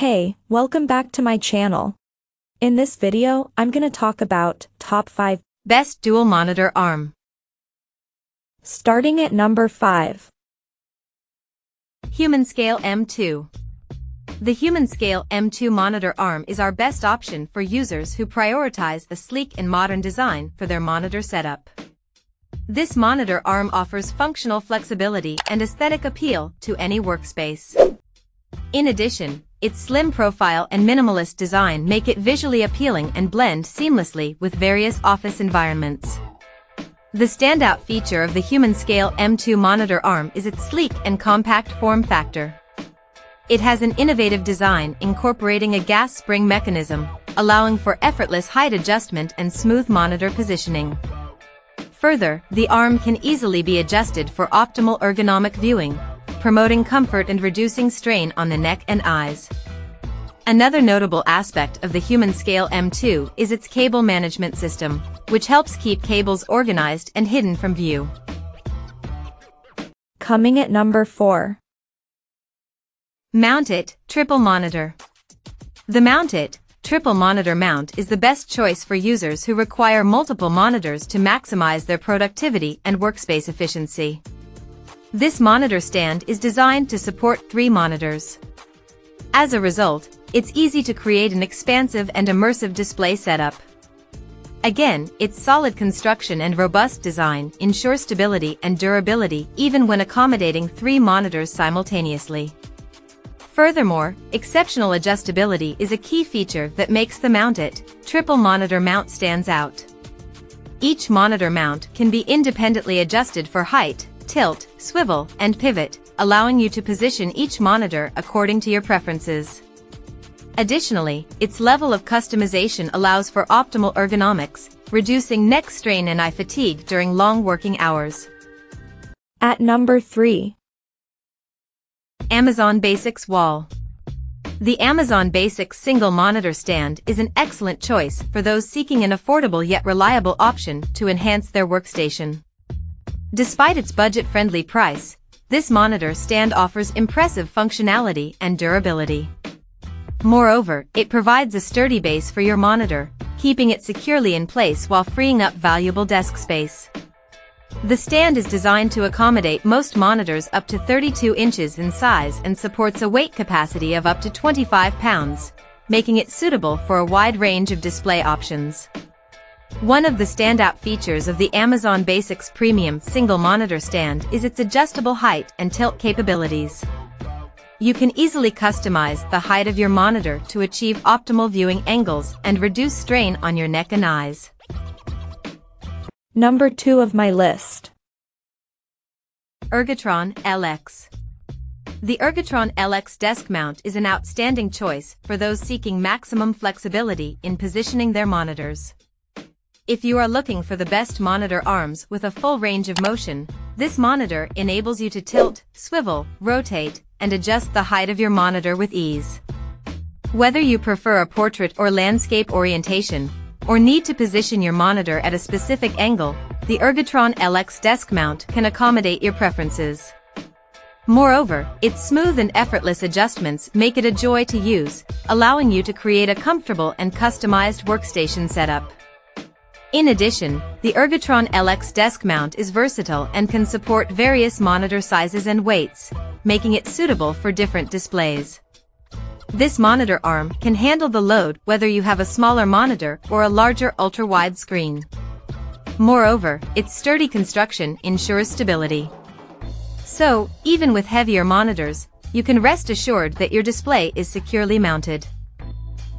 Hey, welcome back to my channel. In this video, I'm gonna talk about top 5 Best dual monitor arm. starting at number 5. Humanscale M2. The Humanscale M2 monitor arm is our best option for users who prioritize a sleek and modern design for their monitor setup. This monitor arm offers functional flexibility and aesthetic appeal to any workspace. In addition, its slim profile and minimalist design make it visually appealing and blend seamlessly with various office environments. The standout feature of the Humanscale M2 monitor arm is its sleek and compact form factor. It has an innovative design incorporating a gas spring mechanism, allowing for effortless height adjustment and smooth monitor positioning. Further, the arm can easily be adjusted for optimal ergonomic viewing, promoting comfort and reducing strain on the neck and eyes. Another notable aspect of the Humanscale M2 is its cable management system, which helps keep cables organized and hidden from view. Coming at number 4. Mount It Triple Monitor. The Mount It Triple Monitor mount is the best choice for users who require multiple monitors to maximize their productivity and workspace efficiency. This monitor stand is designed to support three monitors. As a result, it's easy to create an expansive and immersive display setup. Again, its solid construction and robust design ensure stability and durability even when accommodating three monitors simultaneously. Furthermore, exceptional adjustability is a key feature that makes the Mount It triple monitor mount stands out. Each monitor mount can be independently adjusted for height, tilt, swivel, and pivot, allowing you to position each monitor according to your preferences. Additionally, its level of customization allows for optimal ergonomics, reducing neck strain and eye fatigue during long working hours. At number 3. Amazon Basics Wall. The Amazon Basics single monitor stand is an excellent choice for those seeking an affordable yet reliable option to enhance their workstation. Despite its budget-friendly price, this monitor stand offers impressive functionality and durability. Moreover, it provides a sturdy base for your monitor, keeping it securely in place while freeing up valuable desk space. The stand is designed to accommodate most monitors up to 32 inches in size and supports a weight capacity of up to 25 pounds, making it suitable for a wide range of display options. One of the standout features of the Amazon Basics Premium single monitor stand is its adjustable height and tilt capabilities. You can easily customize the height of your monitor to achieve optimal viewing angles and reduce strain on your neck and eyes. Number 2 of my list. Ergotron LX. The Ergotron LX desk mount is an outstanding choice for those seeking maximum flexibility in positioning their monitors. If you are looking for the best monitor arms with a full range of motion, this monitor enables you to tilt, swivel, rotate, and adjust the height of your monitor with ease. Whether you prefer a portrait or landscape orientation, or need to position your monitor at a specific angle, the Ergotron LX desk mount can accommodate your preferences. Moreover, its smooth and effortless adjustments make it a joy to use, allowing you to create a comfortable and customized workstation setup. In addition, the Ergotron LX desk mount is versatile and can support various monitor sizes and weights, making it suitable for different displays. This monitor arm can handle the load whether you have a smaller monitor or a larger ultra-wide screen. Moreover, its sturdy construction ensures stability. So, even with heavier monitors, you can rest assured that your display is securely mounted.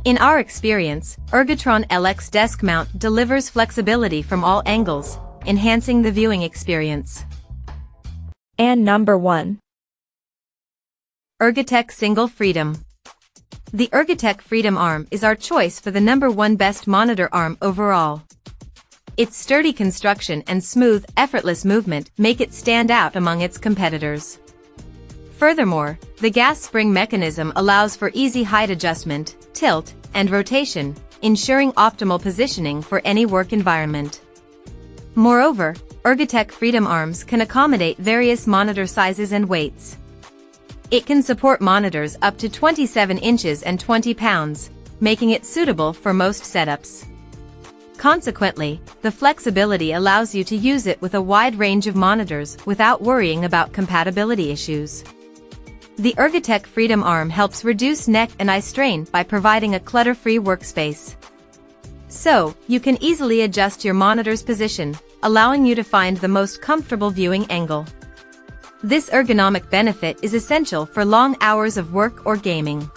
In our experience, Ergotron LX desk mount delivers flexibility from all angles, enhancing the viewing experience. And number 1. Ergotech Single Freedom. The Ergotech Freedom Arm is our choice for the number one best monitor arm overall. Its sturdy construction and smooth, effortless movement make it stand out among its competitors. Furthermore, the gas spring mechanism allows for easy height adjustment, tilt, and rotation, ensuring optimal positioning for any work environment. Moreover, Ergotech Freedom Arms can accommodate various monitor sizes and weights. It can support monitors up to 27 inches and 20 pounds, making it suitable for most setups. Consequently, the flexibility allows you to use it with a wide range of monitors without worrying about compatibility issues. The Ergotech Freedom Arm helps reduce neck and eye strain by providing a clutter-free workspace. So, you can easily adjust your monitor's position, allowing you to find the most comfortable viewing angle. This ergonomic benefit is essential for long hours of work or gaming.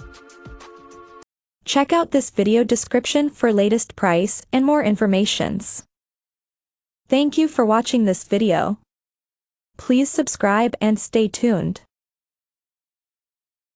Check out this video description for latest price and more informations. Thank you for watching this video. Please subscribe and stay tuned.